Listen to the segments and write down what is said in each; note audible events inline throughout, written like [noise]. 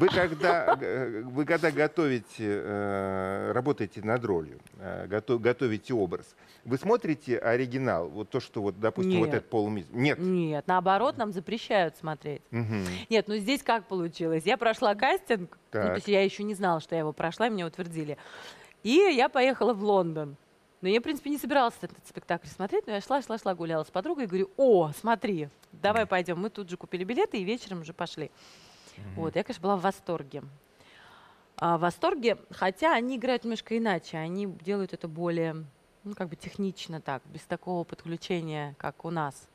Вы когда, э, вы когда готовите, э, работаете над ролью, э, гото- готовите образ, вы смотрите оригинал, вот то, что вот, допустим, вот Нет. этот полумесяц. Нет. Нет, наоборот, нам запрещают смотреть. Мгм. Нет, ну здесь как получилось? Я прошла кастинг, ну, то есть я еще не знала, что я его прошла, и меня утвердили. И я поехала в Лондон. Но я, в принципе, не собиралась этот спектакль смотреть, но я шла, шла, шла, гуляла с подругой и говорю, о, смотри, давай пойдем. Мы тут же купили билеты и вечером уже пошли. Вот, я, конечно, была в восторге. А, в восторге, хотя они играют немножко иначе, они делают это более, ну, как бы технично так, без такого подключения, как у нас.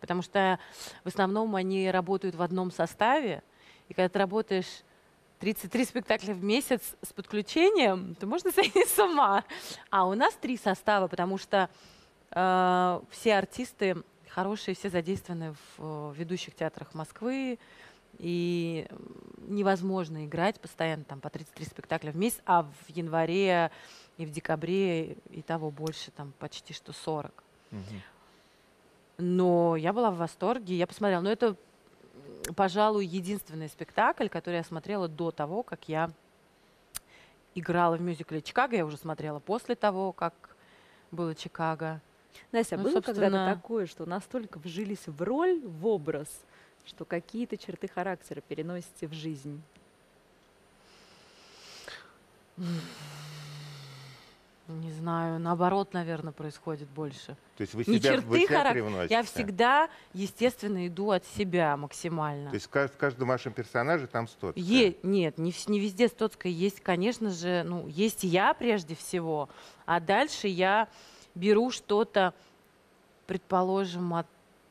Потому что в основном они работают в одном составе, и когда ты работаешь 33 спектакля в месяц с подключением, то можно [laughs] сойти с ума. А у нас три состава, потому что э, все артисты хорошие, все задействованы в э, ведущих театрах Москвы, и невозможно играть постоянно там по 33 спектакля в месяц, а в январе и в декабре и того больше, там почти что 40. Мгм. Но я была в восторге, я посмотрела. Но это, пожалуй, единственный спектакль, который я смотрела до того, как я играла в мюзикле «Чикаго». Я уже смотрела после того, как было «Чикаго». Настя, а Ну, было когда-то собственно- такое, что настолько вжились в роль, в образ, что какие-то черты характера переносите в жизнь? Не знаю, наоборот, наверное, происходит больше. То есть вы Не себя, вы черты себя характера. привносите? Я всегда, естественно, иду от себя максимально. То есть в ка- в каждом вашем персонаже там сто. Е- нет, не, не везде Стоцкая есть, конечно же, ну, есть я прежде всего, а дальше я беру что-то, предположим, от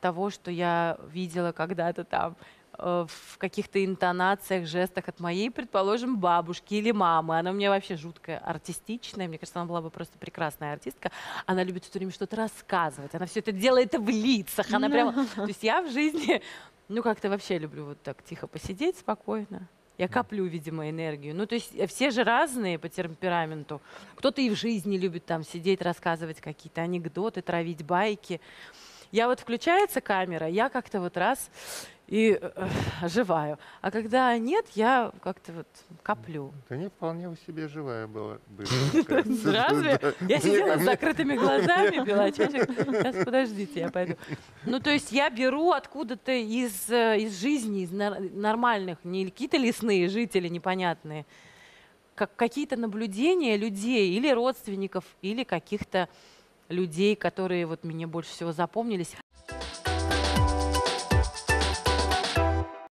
того, что я видела когда-то там э, в каких-то интонациях, жестах от моей, предположим, бабушки или мамы. Она у меня вообще жуткая, артистичная. Мне кажется, она была бы просто прекрасная артистка. Она любит все время что-то рассказывать. Она все это делает в лицах. Она прямо... То есть я в жизни, ну, как-то вообще люблю вот так тихо посидеть спокойно. Я коплю, видимо, энергию. Ну, то есть э, все же разные по темпераменту. Кто-то и в жизни любит там сидеть, рассказывать какие-то анекдоты, травить байки. Я вот включается камера, я как-то вот раз и э, оживаю. А когда нет, я как-то вот коплю. Да не, вполне вы себе живая была. [laughs] Разве? Я сидела с закрытыми глазами, пила чайчик. Сейчас, подождите, я пойду. Ну, то есть я беру откуда-то из, э, из жизни, из нормальных, не какие-то лесные жители непонятные, как какие-то наблюдения людей или родственников, или каких-то людей, которые вот мне больше всего запомнились.